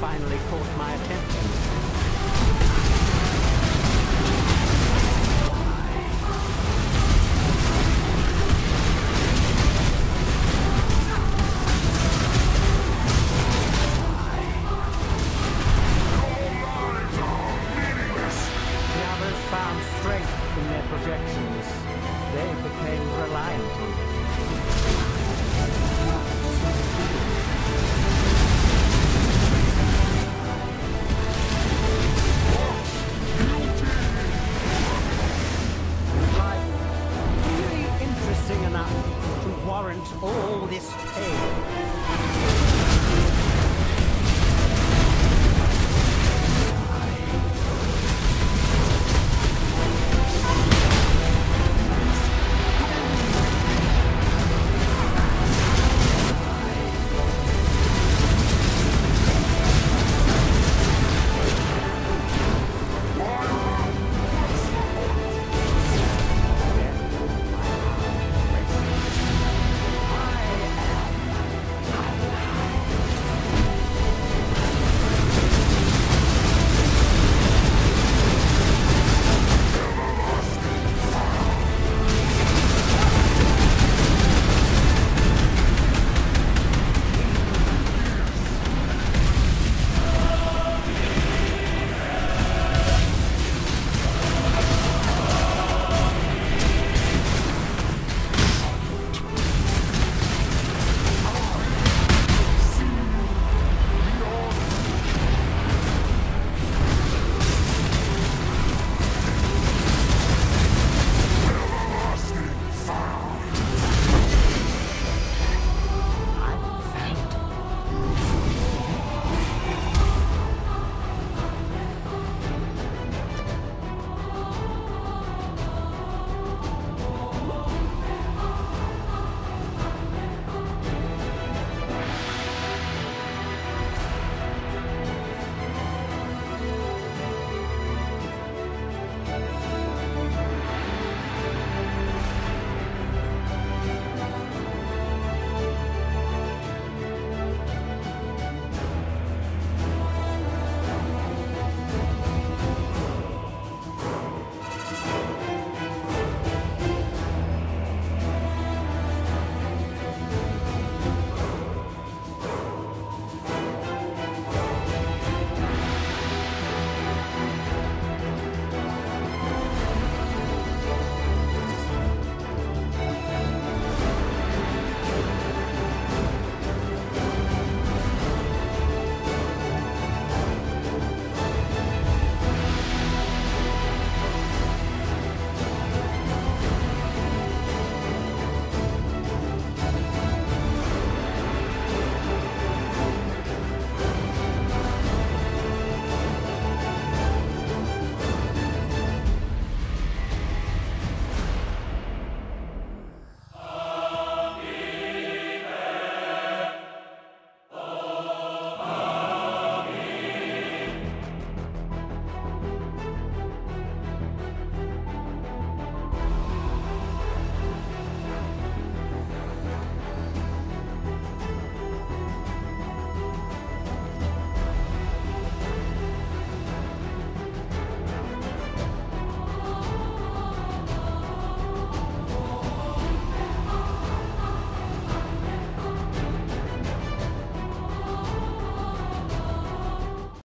finally caught my attention. warrant all this pain.